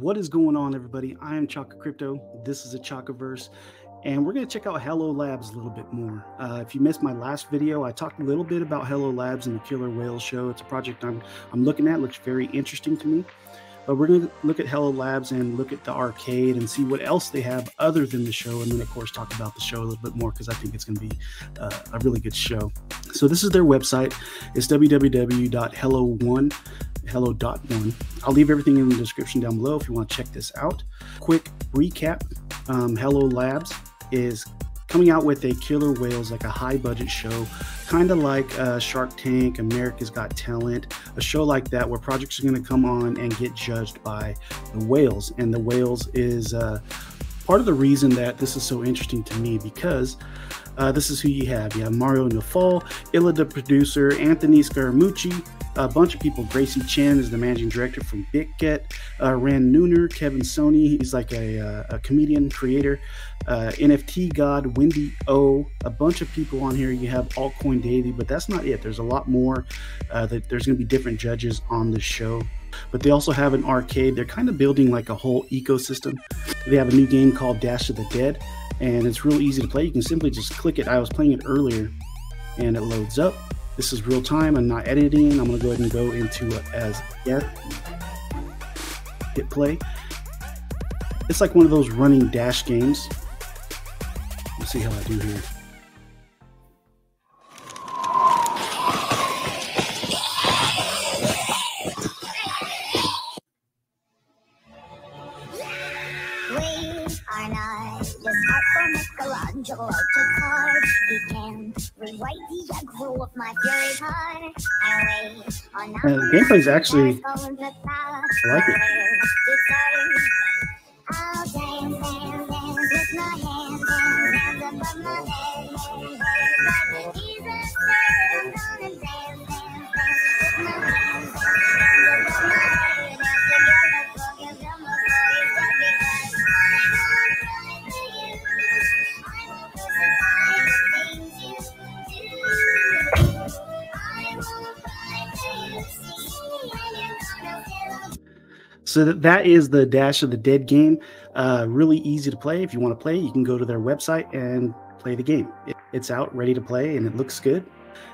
What is going on, everybody? I am Chaka Crypto. This is a Chakaverse, and we're going to check out Hello Labs a little bit more. Uh, if you missed my last video, I talked a little bit about Hello Labs and the Killer Whale show. It's a project I'm I'm looking at. looks very interesting to me. But we're going to look at Hello Labs and look at the arcade and see what else they have other than the show, and then of course talk about the show a little bit more because I think it's going to be uh, a really good show. So this is their website. It's www.hello1 hello.one. I'll leave everything in the description down below if you want to check this out. Quick recap um, Hello Labs is coming out with a Killer Whales, like a high budget show, kind of like uh, Shark Tank, America's Got Talent, a show like that where projects are going to come on and get judged by the whales. And the whales is uh, part of the reason that this is so interesting to me because uh, this is who you have. You have Mario Nawfal, Illa the producer, Anthony Scaramucci, a bunch of people. Gracie Chen is the managing director from BitGet. Uh, Ran Neuner, Kevin Sony, he's like a, uh, a comedian, creator. Uh, NFT God, Wendy O, a bunch of people on here. You have Altcoin Daily, but that's not it. There's a lot more. Uh, that there's going to be different judges on the show. But they also have an arcade. They're kind of building like a whole ecosystem. They have a new game called Dash of the Dead, and it's real easy to play. You can simply just click it. I was playing it earlier, and it loads up this is real time. I'm not editing. I'm going to go ahead and go into as yet. Hit play. It's like one of those running dash games. Let's see how I do here. Uh, the gameplay is actually I like it. So that, that is the Dash of the Dead game. Uh, really easy to play. If you want to play, you can go to their website and play the game. It, it's out, ready to play, and it looks good.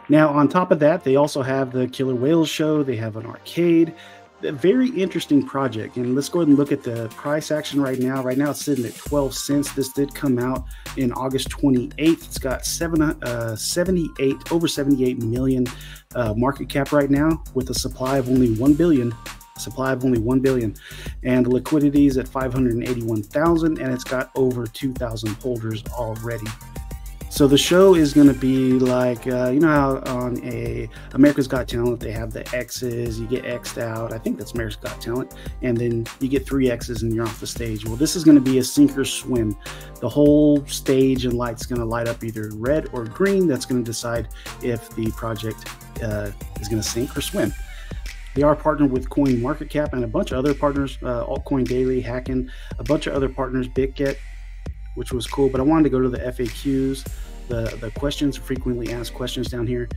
Now, on top of that, they also have the Killer Whales show. They have an arcade. A very interesting project. And let's go ahead and look at the price action right now. Right now, it's sitting at 12 cents. This did come out in August 28th. It's got seven, uh, 78 over 78 million uh, market cap right now, with a supply of only 1 billion supply of only 1 billion and liquidity is at 581,000 and it's got over 2,000 holders already. So the show is going to be like, uh, you know how on a America's Got Talent they have the X's, you get X'd out. I think that's America's Got Talent, and then you get three X's and you're off the stage. Well, this is going to be a sink or swim. The whole stage and lights going to light up either red or green. That's going to decide if the project uh, is going to sink or swim. They are partnered with Coin Market Cap and a bunch of other partners, uh, Altcoin Daily, Hacken, a bunch of other partners, BitGet, which was cool. But I wanted to go to the FAQs, the, the questions, frequently asked questions down here.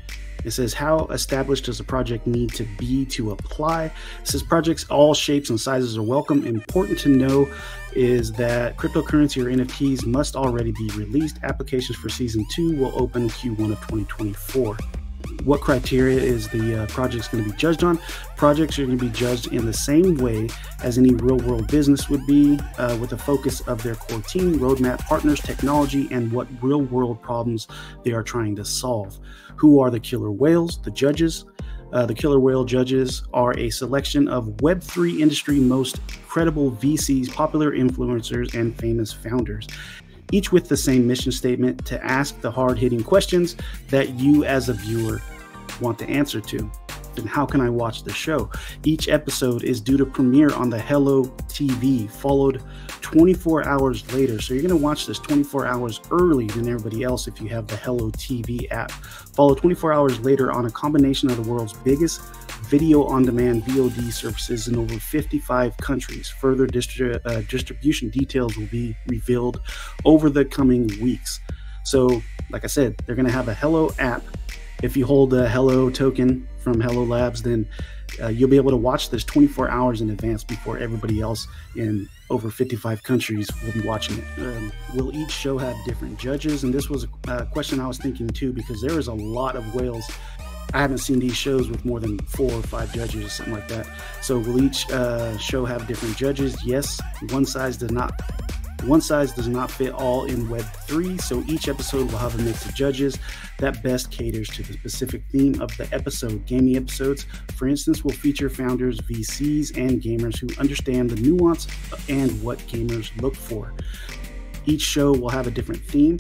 It says, How established does a project need to be to apply? It says, Projects all shapes and sizes are welcome. Important to know is that cryptocurrency or NFTs must already be released. Applications for season two will open Q1 of 2024 what criteria is the uh, project's going to be judged on. Projects are going to be judged in the same way as any real world business would be, uh, with a focus of their core team, roadmap, partners, technology, and what real world problems they are trying to solve. Who are the killer whales? The judges. Uh, the Killer Whale judges are a selection of Web3 industry most credible VCs, popular influencers, and famous founders each with the same mission statement to ask the hard hitting questions that you, as a viewer, want the answer to. And how can I watch the show? Each episode is due to premiere on the Hello TV, followed 24 hours later. So you're going to watch this 24 hours early than everybody else if you have the Hello TV app. Follow 24 hours later on a combination of the world's biggest video on demand VOD services in over 55 countries. Further distri- uh, distribution details will be revealed over the coming weeks. So, like I said, they're going to have a Hello app If you hold a Hello token from Hello Labs, then uh, you'll be able to watch this 24 hours in advance before everybody else in over 55 countries will be watching it. Um, will each show have different judges? And this was a question I was thinking too, because there is a lot of whales. I haven't seen these shows with more than four or five judges or something like that. So will each uh, show have different judges? Yes. One size does not one size does not fit all in Web3, so each episode will have a mix of judges that best caters to the specific theme of the episode. Gaming episodes, for instance, will feature founders, VCs, and gamers who understand the nuance and what gamers look for. Each show will have a different theme.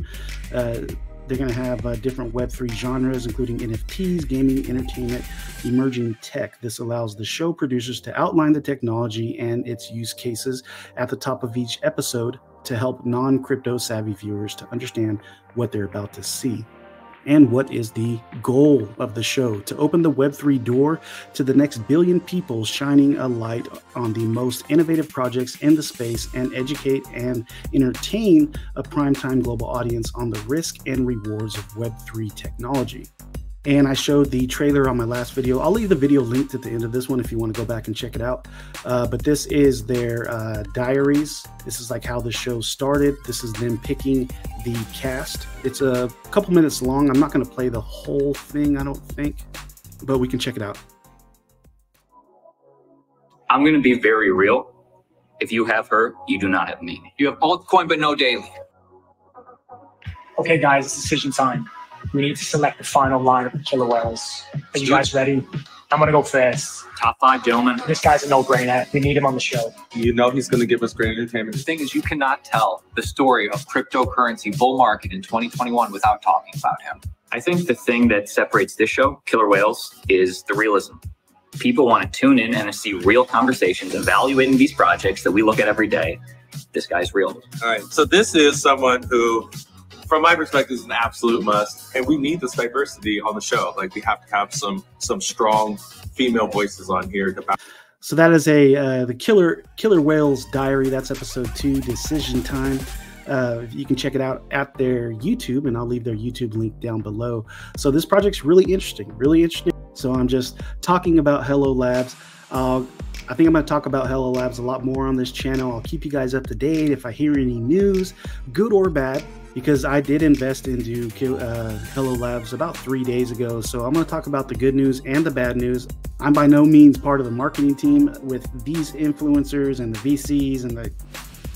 Uh, they're going to have uh, different Web3 genres, including NFTs, gaming, entertainment, emerging tech. This allows the show producers to outline the technology and its use cases at the top of each episode to help non crypto savvy viewers to understand what they're about to see and what is the goal of the show to open the Web3 door to the next billion people, shining a light on the most innovative projects in the space and educate and entertain a primetime global audience on the risk and rewards of Web3 technology and I showed the trailer on my last video. I'll leave the video linked at the end of this one if you want to go back and check it out. Uh, but this is their uh, diaries. This is like how the show started. This is them picking the cast. It's a couple minutes long. I'm not going to play the whole thing, I don't think, but we can check it out. I'm going to be very real. If you have her, you do not have me. You have altcoin, but no daily. Okay, guys, it's decision time. We need to select the final line of the killer whales. Are you guys ready? I'm gonna go first. Top five, gentlemen. This guy's a no-brainer. We need him on the show. You know he's going to give us great entertainment. The thing is, you cannot tell the story of cryptocurrency bull market in 2021 without talking about him. I think the thing that separates this show, Killer Whales, is the realism. People want to tune in and see real conversations evaluating these projects that we look at every day. This guy's real. All right. So this is someone who from my perspective, is an absolute must. And we need this diversity on the show. Like we have to have some some strong female voices on here. To so that is a uh, the killer killer whales diary. That's episode two, decision time. Uh, you can check it out at their YouTube, and I'll leave their YouTube link down below. So this project's really interesting, really interesting. So I'm just talking about Hello Labs. I think I'm going to talk about Hello Labs a lot more on this channel. I'll keep you guys up to date if I hear any news, good or bad because I did invest into uh, Hello Labs about three days ago. So I'm going to talk about the good news and the bad news. I'm by no means part of the marketing team with these influencers and the VCs and the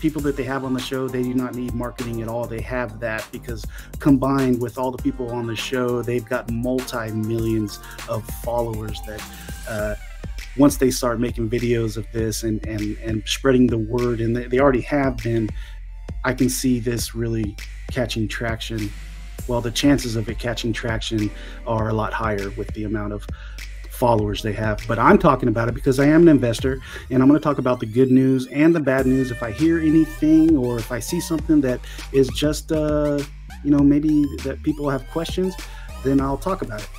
people that they have on the show. They do not need marketing at all. They have that because combined with all the people on the show, they've got multi millions of followers that. Uh, once they start making videos of this and and and spreading the word and they, they already have been i can see this really catching traction, well, the chances of it catching traction are a lot higher with the amount of followers they have. But I'm talking about it because I am an investor and I'm going to talk about the good news and the bad news. If I hear anything or if I see something that is just, uh, you know, maybe that people have questions, then I'll talk about it.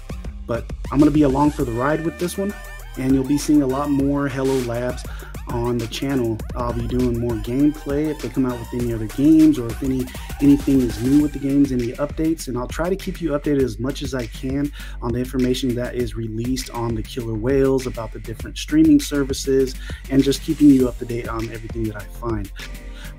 But I'm going to be along for the ride with this one and you'll be seeing a lot more Hello Labs on the channel. I'll be doing more gameplay if they come out with any other games or if any anything is new with the games, any updates, and I'll try to keep you updated as much as I can on the information that is released on the Killer Whales about the different streaming services and just keeping you up to date on everything that I find.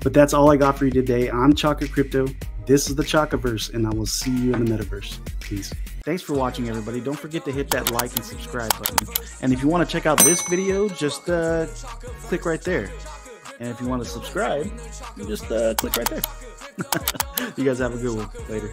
But that's all I got for you today. I'm Chaka Crypto. This is the Chakaverse, and I will see you in the metaverse. Peace. Thanks for watching, everybody. Don't forget to hit that like and subscribe button. And if you want to check out this video, just uh, click right there. And if you want to subscribe, you just uh, click right there. you guys have a good one. Later.